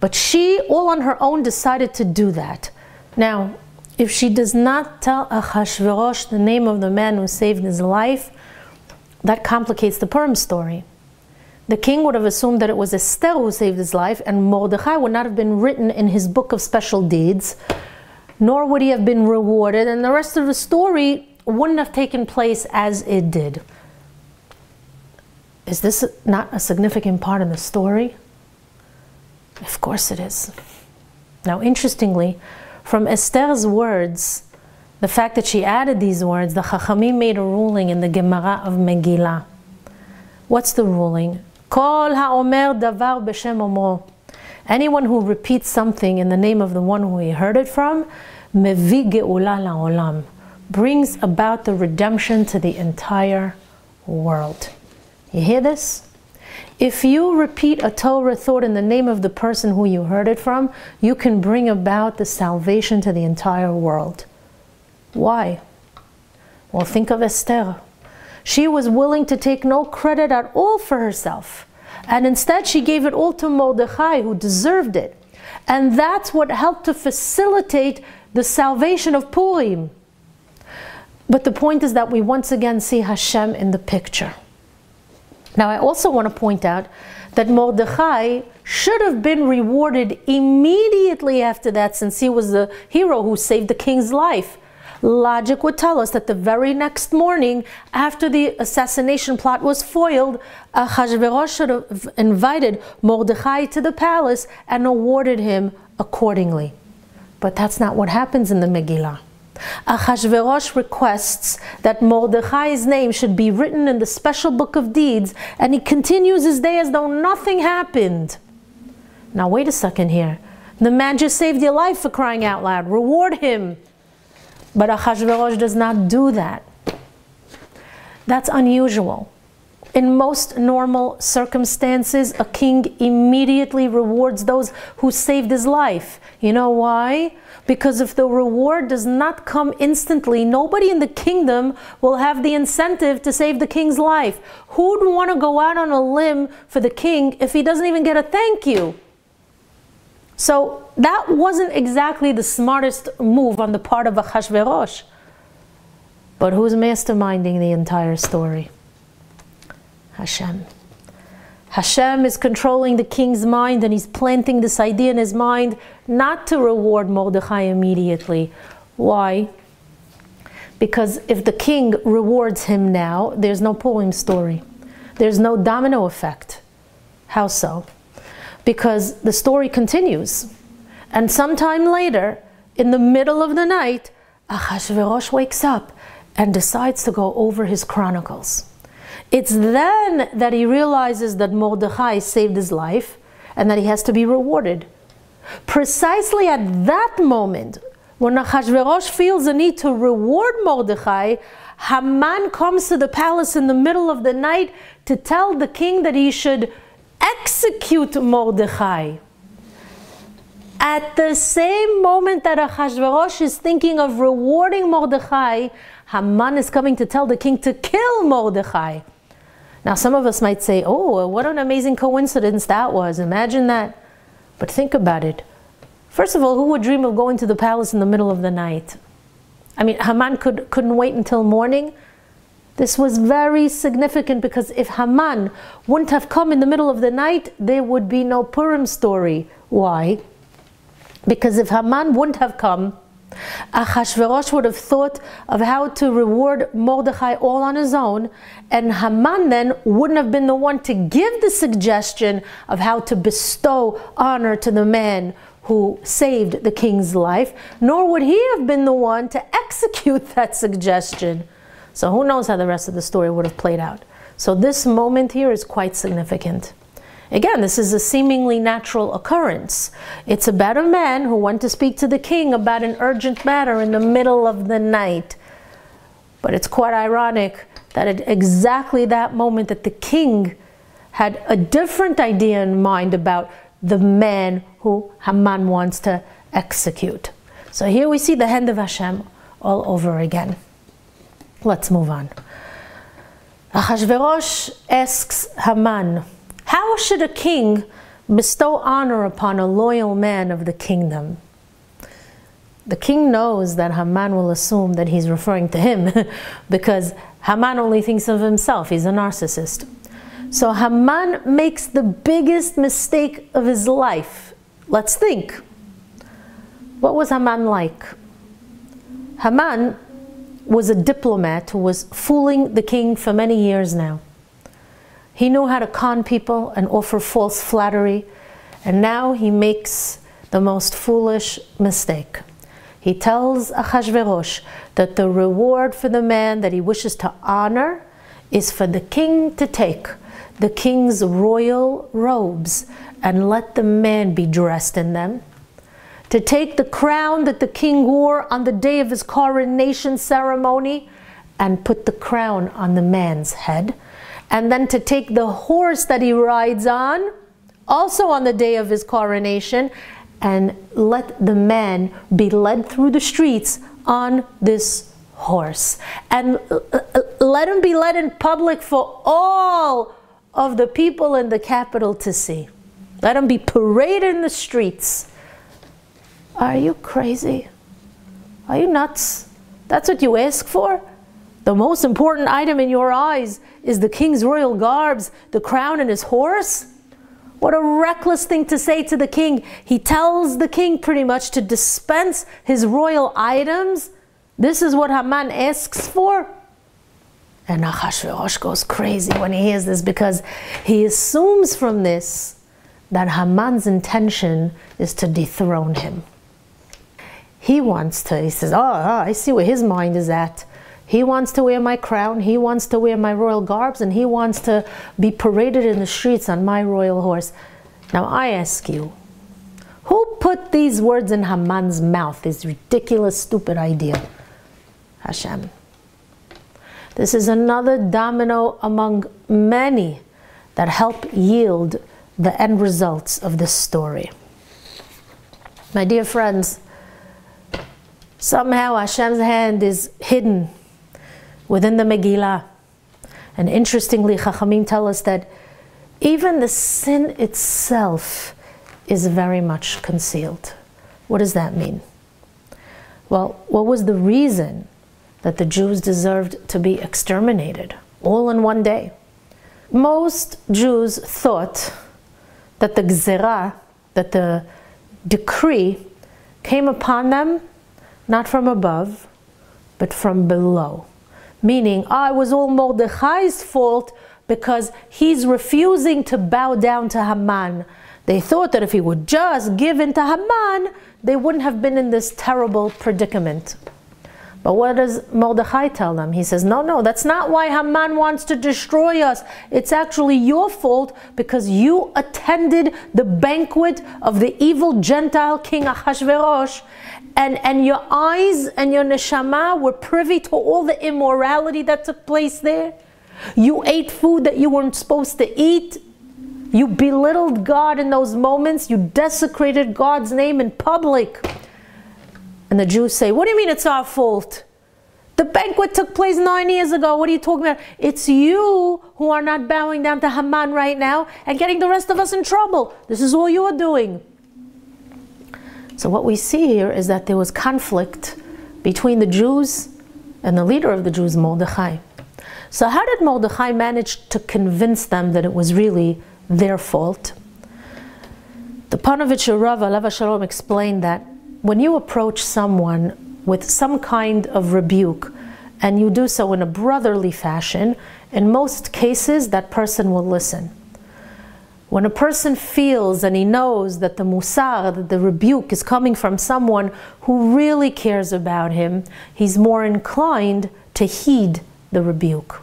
but she, all on her own, decided to do that. Now, if she does not tell Achashverosh the name of the man who saved his life, that complicates the Purim story. The king would have assumed that it was Esther who saved his life, and Mordechai would not have been written in his book of special deeds, nor would he have been rewarded, and the rest of the story wouldn't have taken place as it did. Is this not a significant part of the story? Of course it is. Now, interestingly, from Esther's words, the fact that she added these words, the Chachamim made a ruling in the Gemara of Megillah. What's the ruling? Kol ha'omer davar b'shem omro. Anyone who repeats something in the name of the one who he heard it from, mevi ge'ula la'olam, brings about the redemption to the entire world. You hear this? If you repeat a Torah thought in the name of the person who you heard it from, you can bring about the salvation to the entire world. Why? Well, think of Esther. She was willing to take no credit at all for herself. And instead, she gave it all to Mordechai, who deserved it. And that's what helped to facilitate the salvation of Purim. But the point is that we once again see Hashem in the picture. Now, I also want to point out that Mordechai should have been rewarded immediately after that, since he was the hero who saved the king's life. Logic would tell us that the very next morning, after the assassination plot was foiled, Achashverosh should have invited Mordechai to the palace and awarded him accordingly. But that's not what happens in the Megillah. Achashverosh requests that Mordechai's name should be written in the special book of deeds, and he continues his day as though nothing happened. Now, wait a second here. The man just saved your life for crying out loud. Reward him. But Achashverosh does not do that. That's unusual. In most normal circumstances, a king immediately rewards those who saved his life. You know why? Because if the reward does not come instantly, nobody in the kingdom will have the incentive to save the king's life. Who'd want to go out on a limb for the king if he doesn't even get a thank you? So that wasn't exactly the smartest move on the part of Achashverosh. But who's masterminding the entire story? Hashem. Hashem is controlling the king's mind and he's planting this idea in his mind not to reward Mordechai immediately. Why? Because if the king rewards him now, there's no Purim story. There's no domino effect. How so? Because the story continues. And sometime later, in the middle of the night, Achashverosh wakes up and decides to go over his chronicles. It's then that he realizes that Mordechai saved his life and that he has to be rewarded. Precisely at that moment, when Achashverosh feels the need to reward Mordechai, Haman comes to the palace in the middle of the night to tell the king that he should execute Mordechai. At the same moment that Achashverosh is thinking of rewarding Mordechai, Haman is coming to tell the king to kill Mordechai. Now, some of us might say, oh, what an amazing coincidence that was. Imagine that. But think about it. First of all, who would dream of going to the palace in the middle of the night? I mean, Haman could, couldn't wait until morning. This was very significant because if Haman wouldn't have come in the middle of the night, there would be no Purim story. Why? Because if Haman wouldn't have come, Achashverosh would have thought of how to reward Mordechai all on his own, and Haman then wouldn't have been the one to give the suggestion of how to bestow honor to the man who saved the king's life, nor would he have been the one to *laughs* execute that suggestion. So who knows how the rest of the story would have played out. So this moment here is quite significant. Again, this is a seemingly natural occurrence. It's about a man who went to speak to the king about an urgent matter in the middle of the night. But it's quite ironic that at exactly that moment that the king had a different idea in mind about the man who Haman wants to execute. So here we see the hand of Hashem all over again. Let's move on. Achashverosh asks Haman, how should a king bestow honor upon a loyal man of the kingdom? The king knows that Haman will assume that he's referring to him *laughs* because Haman only thinks of himself. He's a narcissist. So Haman makes the biggest mistake of his life. Let's think. What was Haman like? Haman was a diplomat who was fooling the king for many years now. He knew how to con people and offer false flattery, and now he makes the most foolish mistake. He tells Achashverosh that the reward for the man that he wishes to honor is for the king to take the king's royal robes and let the man be dressed in them. To take the crown that the king wore on the day of his coronation ceremony and put the crown on the man's head. And then to take the horse that he rides on, also on the day of his coronation, and let the man be led through the streets on this horse. And uh, uh, let him be led in public for all of the people in the capital to see. Let him be paraded in the streets. Are you crazy? Are you nuts? That's what you ask for? The most important item in your eyes is the king's royal garbs, the crown, and his horse? What a reckless thing to say to the king. He tells the king pretty much to dispense his royal items. This is what Haman asks for. And Achashverosh goes crazy when he hears this because he assumes from this that Haman's intention is to dethrone him. He wants to, he says, oh, oh, I see where his mind is at. He wants to wear my crown, he wants to wear my royal garbs, and he wants to be paraded in the streets on my royal horse. Now I ask you, who put these words in Haman's mouth, this ridiculous, stupid idea? Hashem. This is another domino among many that help yield the end results of this story. My dear friends, somehow Hashem's hand is hidden within the Megillah. And interestingly, Chachamim tell us that even the sin itself is very much concealed. What does that mean? Well, what was the reason that the Jews deserved to be exterminated all in one day. Most Jews thought that the gzera, that the decree, came upon them not from above, but from below. Meaning, oh, it was all Mordechai's fault because he's refusing to bow down to Haman. They thought that if he would just give in to Haman, they wouldn't have been in this terrible predicament. But what does Mordechai tell them? He says, No, no, that's not why Haman wants to destroy us. It's actually your fault because you attended the banquet of the evil Gentile king Ahasuerus, and, and your eyes and your neshama were privy to all the immorality that took place there. You ate food that you weren't supposed to eat. You belittled God in those moments. You desecrated God's name in public. And the Jews say, What do you mean it's our fault? The banquet took place nine years ago. What are you talking about? It's you who are not bowing down to Haman right now and getting the rest of us in trouble. This is all you're doing. So, what we see here is that there was conflict between the Jews and the leader of the Jews, Mordechai. So, how did Mordechai manage to convince them that it was really their fault? The Ponevezher Rav Alav Shalom explained that when you approach someone with some kind of rebuke, and you do so in a brotherly fashion, in most cases that person will listen. When a person feels and he knows that the musar, that the rebuke is coming from someone who really cares about him, he's more inclined to heed the rebuke.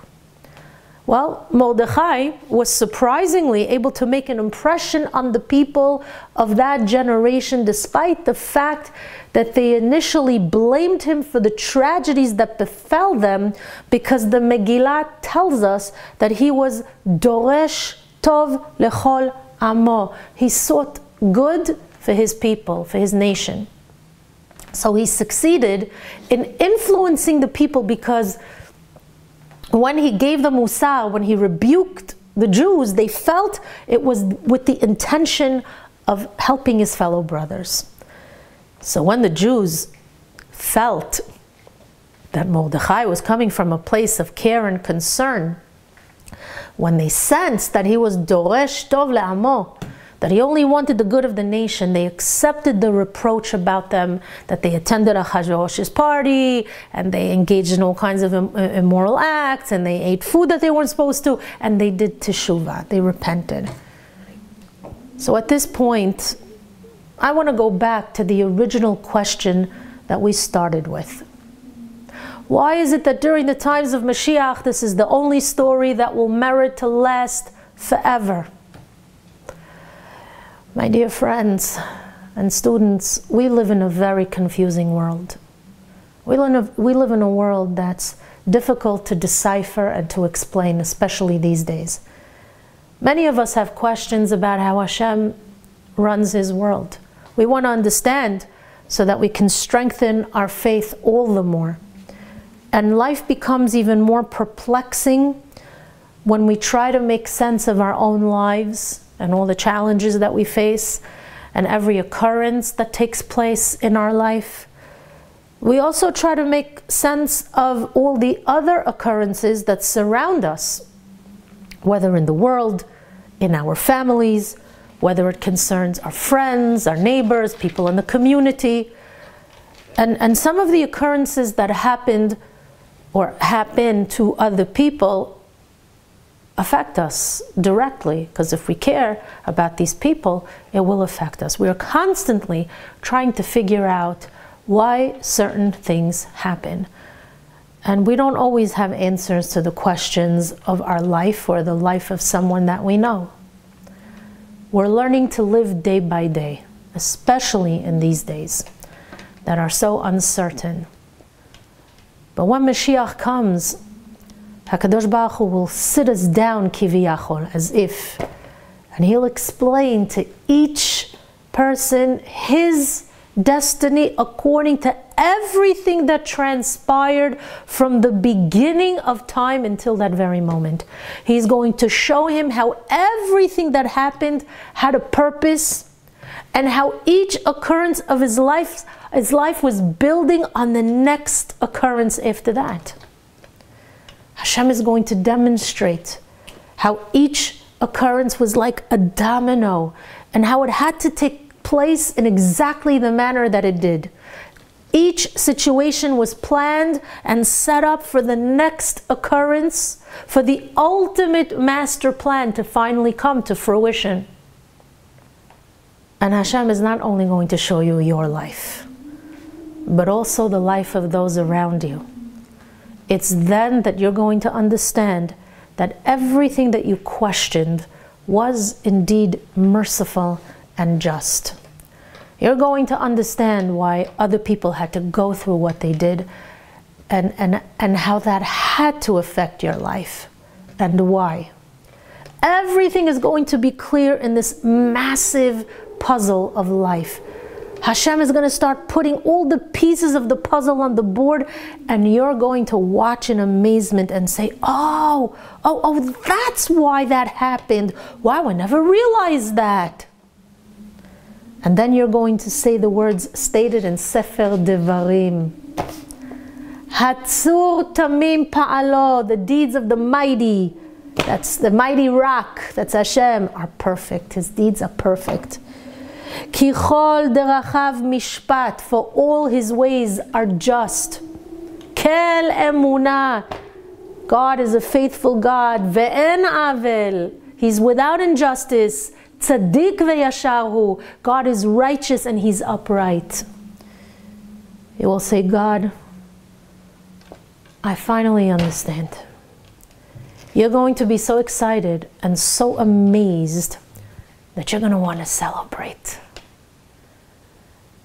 Well, Mordechai was surprisingly able to make an impression on the people of that generation, despite the fact that they initially blamed him for the tragedies that befell them, because the Megillah tells us that he was Doresh Tov Lechol Amo. He sought good for his people, for his nation. So he succeeded in influencing the people because when he gave the Musar, when he rebuked the Jews, they felt it was with the intention of helping his fellow brothers. So when the Jews felt that Mordechai was coming from a place of care and concern, when they sensed that he was Doresh Tov Le'amo, that he only wanted the good of the nation, they accepted the reproach about them that they attended Achashverosh's party and they engaged in all kinds of uh, immoral acts and they ate food that they weren't supposed to and they did teshuvah, they repented. So at this point, I want to go back to the original question that we started with. Why is it that during the times of Mashiach, this is the only story that will merit to last forever? My dear friends and students, we live in a very confusing world. We live, in a, we live in a world that's difficult to decipher and to explain, especially these days. Many of us have questions about how Hashem runs His world. We want to understand so that we can strengthen our faith all the more. And life becomes even more perplexing when we try to make sense of our own lives and all the challenges that we face and every occurrence that takes place in our life. We also try to make sense of all the other occurrences that surround us, whether in the world, in our families, whether it concerns our friends, our neighbors, people in the community. And, and some of the occurrences that happened or happen to other people affect us directly because if we care about these people, it will affect us. We are constantly trying to figure out why certain things happen. And we don't always have answers to the questions of our life or the life of someone that we know. We're learning to live day by day, especially in these days that are so uncertain. But when Mashiach comes, HaKadosh Baruch Hu will sit us down kiviyachol, as if, and he'll explain to each person his destiny according to everything that transpired from the beginning of time until that very moment. He's going to show him how everything that happened had a purpose and how each occurrence of his life his life was building on the next occurrence after that. Hashem is going to demonstrate how each occurrence was like a domino and how it had to take place in exactly the manner that it did. Each situation was planned and set up for the next occurrence, for the ultimate master plan to finally come to fruition. And Hashem is not only going to show you your life, but also the life of those around you. It's then that you're going to understand that everything that you questioned was indeed merciful and just. You're going to understand why other people had to go through what they did and, and, and how that had to affect your life and why. Everything is going to be clear in this massive puzzle of life Hashem is going to start putting all the pieces of the puzzle on the board, and you're going to watch in amazement and say, Oh, oh, oh, that's why that happened. Wow, I never realized that. And then you're going to say the words stated in Sefer Devarim. Hatzur Tamim Pa'alo, the deeds of the mighty, that's the mighty rock, that's Hashem, are perfect. His deeds are perfect. Kichol derachav mishpat, for all his ways are just. Kel emuna, God is a faithful God. Ve'en avel, He's without injustice. Tzaddik ve'yasharhu, God is righteous and He's upright. You will say, God, I finally understand. You're going to be so excited and so amazed that you're going to want to celebrate.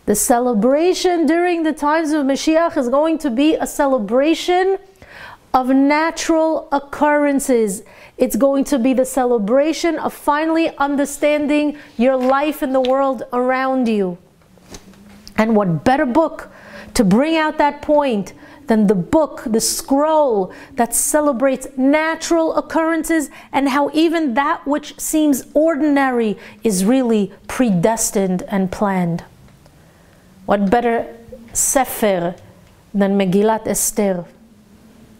The celebration during the times of Mashiach is going to be a celebration of natural occurrences. It's going to be the celebration of finally understanding your life in the world around you. And what better book to bring out that point than the book, the scroll that celebrates natural occurrences and how even that which seems ordinary is really predestined and planned. What better sefer than Megillat Esther?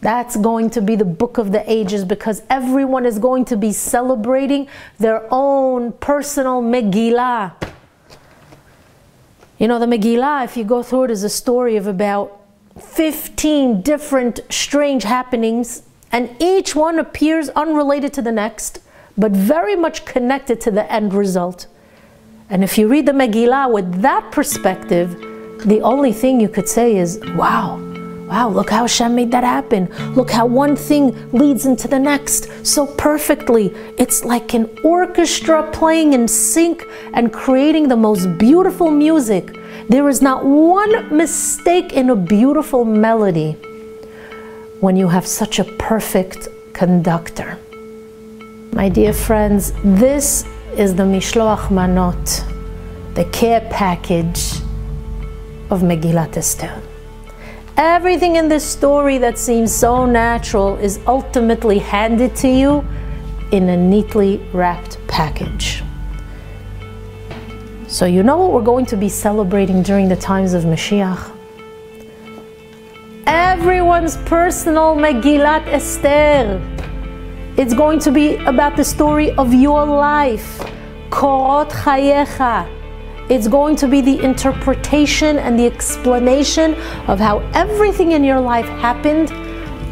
That's going to be the book of the ages because everyone is going to be celebrating their own personal Megillah. You know, the Megillah, if you go through it, is a story of about 15 different strange happenings, and each one appears unrelated to the next, but very much connected to the end result. And if you read the Megillah with that perspective, the only thing you could say is, wow, wow, look how Hashem made that happen. Look how one thing leads into the next so perfectly. It's like an orchestra playing in sync and creating the most beautiful music. There is not one mistake in a beautiful melody when you have such a perfect conductor. My dear friends, this is the Mishloach Manot, the care package of Megillat Esther. Everything in this story that seems so natural is ultimately handed to you in a neatly wrapped package. So, you know what we're going to be celebrating during the times of Mashiach? Everyone's personal Megillat Esther. It's going to be about the story of your life. Korot Chayecha. It's going to be the interpretation and the explanation of how everything in your life happened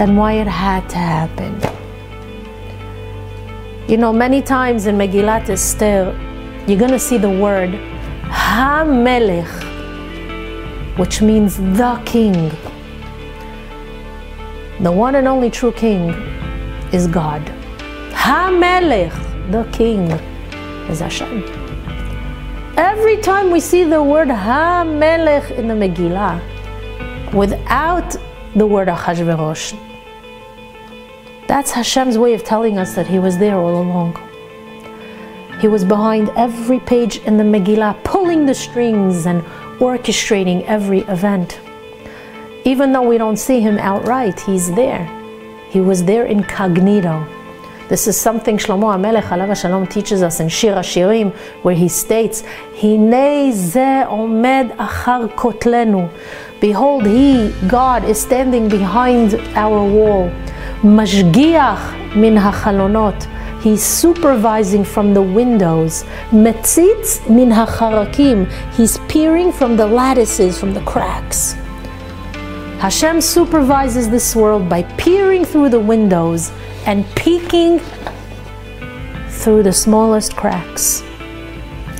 and why it had to happen. You know, many times in Megillat Esther, you're going to see the word HaMelech, which means the king. The one and only true king is God. HaMelech, the king, is Hashem. Every time we see the word Ha-Melech in the Megillah, without the word Achashverosh, that's Hashem's way of telling us that He was there all along. He was behind every page in the Megillah, pulling the strings and orchestrating every event. Even though we don't see Him outright, He's there. He was there incognito. This is something Shlomo HaMelech alav Shalom teaches us in Shir HaShirim, where he states, Hine ze omed achar kotlenu. Behold, he, God, is standing behind our wall. Mashgiach min hachalonot. He's supervising from the windows. Metzitz min hacharakim. He's peering from the lattices, from the cracks. Hashem supervises this world by peering through the windows and peeking through the smallest cracks.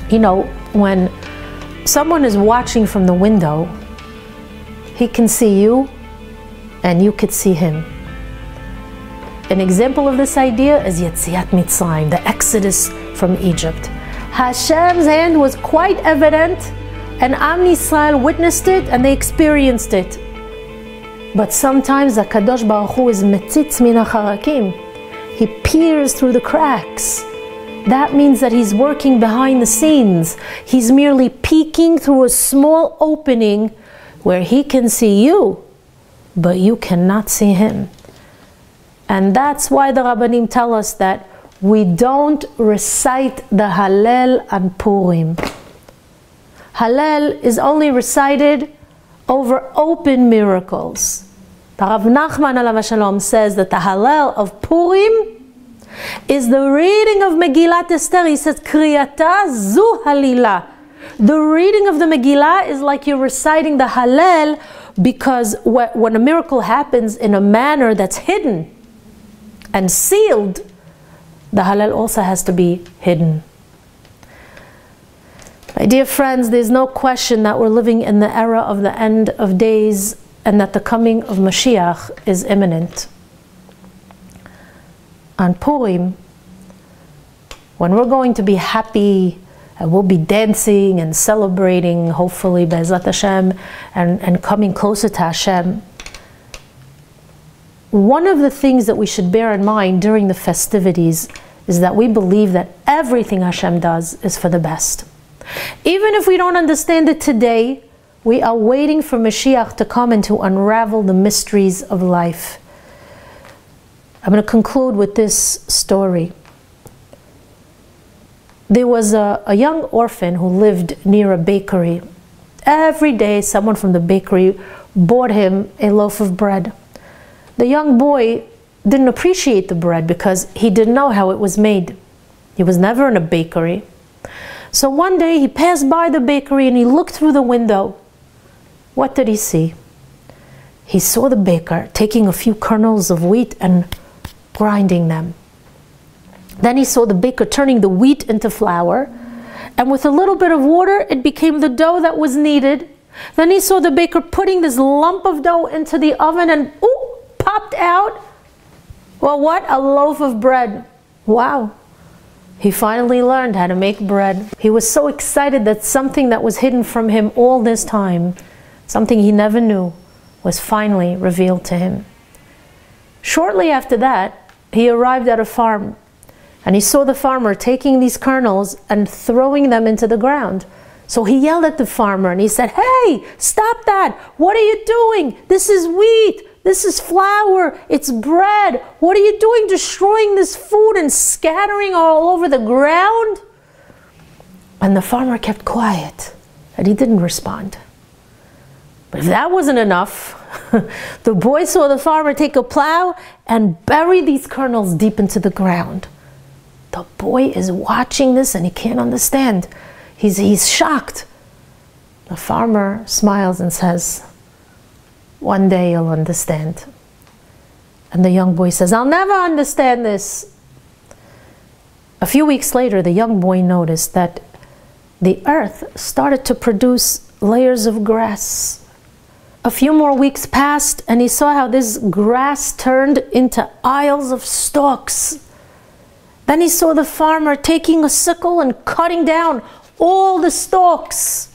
You know, when someone is watching from the window, he can see you and you could see him. An example of this idea is Yetziat Mitzrayim, the exodus from Egypt. Hashem's hand was quite evident, and Am Yisrael witnessed it and they experienced it. But sometimes the Kadosh Baruch Hu is metzitz min hacharakim. He peers through the cracks. That means that he's working behind the scenes. He's merely peeking through a small opening where he can see you, but you cannot see him. And that's why the Rabbanim tell us that we don't recite the Hallel and Purim. Hallel is only recited over open miracles. The Rav Nachman alav Shalom says that the Hallel of Purim is the reading of Megillat Esther. He says, Kriyata zu halila. The reading of the Megillah is like you're reciting the Hallel because when a miracle happens in a manner that's hidden and sealed, the Hallel also has to be hidden. My dear friends, there's no question that we're living in the era of the end of days and that the coming of Mashiach is imminent. On Purim, when we're going to be happy and we'll be dancing and celebrating, hopefully, Be'ezrat Hashem, and, and coming closer to Hashem, one of the things that we should bear in mind during the festivities is that we believe that everything Hashem does is for the best. Even if we don't understand it today, we are waiting for Mashiach to come and to unravel the mysteries of life. I'm going to conclude with this story. There was a, a young orphan who lived near a bakery. Every day, someone from the bakery bought him a loaf of bread. The young boy didn't appreciate the bread because he didn't know how it was made. He was never in a bakery. So one day he passed by the bakery and he looked through the window. What did he see? He saw the baker taking a few kernels of wheat and grinding them. Then he saw the baker turning the wheat into flour, and with a little bit of water, it became the dough that was needed. Then he saw the baker putting this lump of dough into the oven and ooh, popped out. Well, what? A loaf of bread. Wow. He finally learned how to make bread. He was so excited that something that was hidden from him all this time, something he never knew, was finally revealed to him. Shortly after that, he arrived at a farm and he saw the farmer taking these kernels and throwing them into the ground. So he yelled at the farmer and he said, Hey, stop that! What are you doing? This is wheat! This is flour. It's bread. What are you doing destroying this food and scattering all over the ground? And the farmer kept quiet and he didn't respond. But if that wasn't enough, *laughs* the boy saw the farmer take a plow and bury these kernels deep into the ground. The boy is watching this and he can't understand. He's, he's shocked. The farmer smiles and says, one day you'll understand. And the young boy says, I'll never understand this. A few weeks later, the young boy noticed that the earth started to produce layers of grass. A few more weeks passed, and he saw how this grass turned into aisles of stalks. Then he saw the farmer taking a sickle and cutting down all the stalks.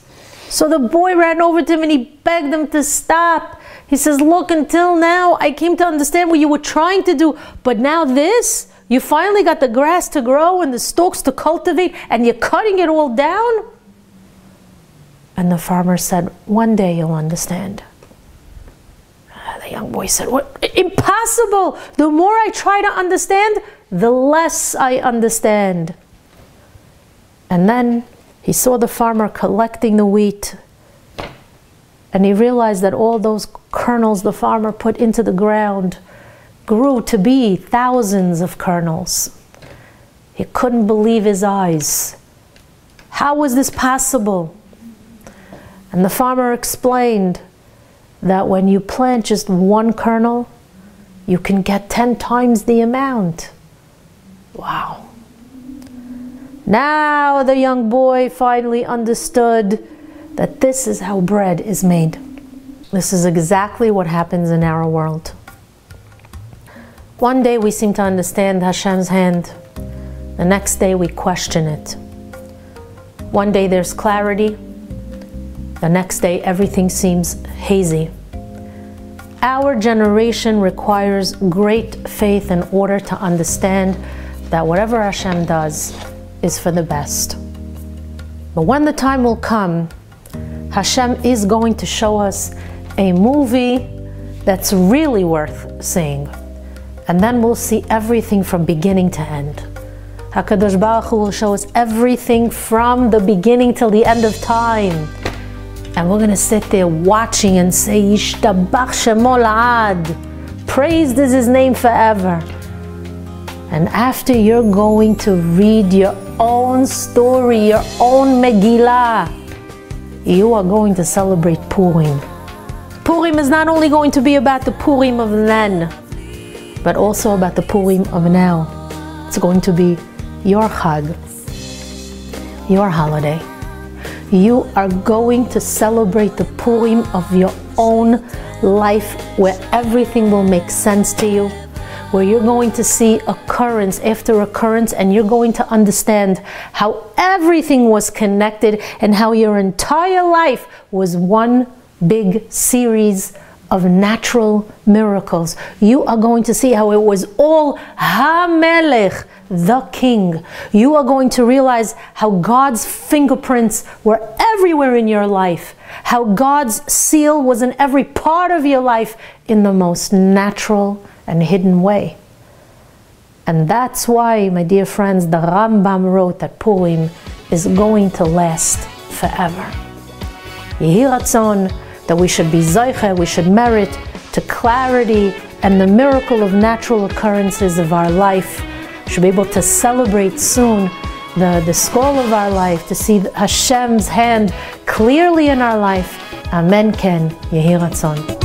So the boy ran over to him and he begged him to stop. He says, Look, until now I came to understand what you were trying to do, but now this, you finally got the grass to grow and the stalks to cultivate, and you're cutting it all down? And the farmer said, One day you'll understand. Ah, the young boy said, What? Impossible! The more I try to understand, the less I understand. And then he saw the farmer collecting the wheat and he realized that all those kernels the farmer put into the ground grew to be thousands of kernels. He couldn't believe his eyes. How was this possible? And the farmer explained that when you plant just one kernel, you can get 10 times the amount. Wow. Now the young boy finally understood that this is how bread is made. This is exactly what happens in our world. One day we seem to understand Hashem's hand, the next day we question it. One day there's clarity, the next day everything seems hazy. Our generation requires great faith in order to understand that whatever Hashem does is for the best. But when the time will come Hashem is going to show us a movie that's really worth seeing. And then we'll see everything from beginning to end. HaKadosh Baruch Hu will show us everything from the beginning till the end of time. And we're going to sit there watching and say, Yishtabach Shemo La'ad. Praised is his name forever. And after you're going to read your own story, your own Megillah, you are going to celebrate Purim. Purim is not only going to be about the Purim of then, but also about the Purim of now. It's going to be your Chag, your holiday. You are going to celebrate the Purim of your own life where everything will make sense to you where you're going to see occurrence after occurrence and you're going to understand how everything was connected and how your entire life was one big series of natural miracles. You are going to see how it was all Hamelech, the king. You are going to realize how God's fingerprints were everywhere in your life, how God's seal was in every part of your life in the most natural and hidden way. And that's why, my dear friends, the Rambam wrote that Purim is going to last forever. Yehi Ratzon, that we should be Zeiche, we should merit to clarity and the miracle of natural occurrences of our life. We Should be able to celebrate soon the, the scroll of our life, to see Hashem's hand clearly in our life. Amen, Ken. Yehi Ratzon.